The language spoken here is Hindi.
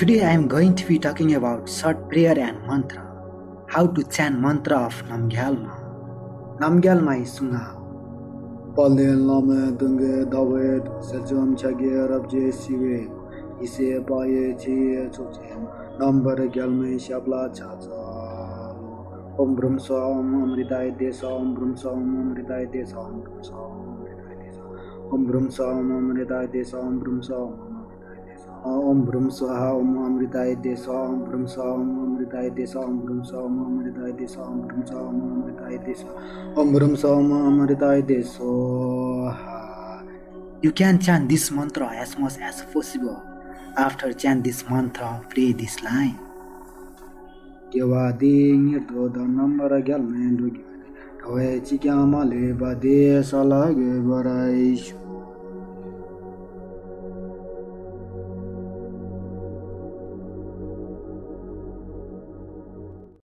Today I am going to be talking about short prayer and mantra. How to chant mantra of Namgyalma. Namgyalma is Sunga. Pale lame dunge dawet sejom chage rabje siwe ise paye chiye chochen number gyalme shabla chacha Om Brum Som Amritai Desa Om Brum Som Amritai Desa Om Brum Som Amritai Desa Om Brum Som Amritai Desa Om Brum Som ओम भ्रम स्वाह, ओम अमृताय दे ओम भ्रम स्व ओम अमृताय दे ओम भ्रम स्व ओम अमृताय दे ओम भ्रम स्व ओम अमृताय दे ओम भ्रम स्व ओम अमृताय दे you can chant this mantra as much as possible after chant this mantra play this line देवादिङ दोधन नम्बर ग्याल्मेन्डु ढोए चिक्यामाले